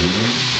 mm mm-hmm. you.